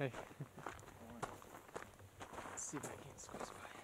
Hey. Let's see if I can squeeze by.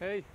Hey,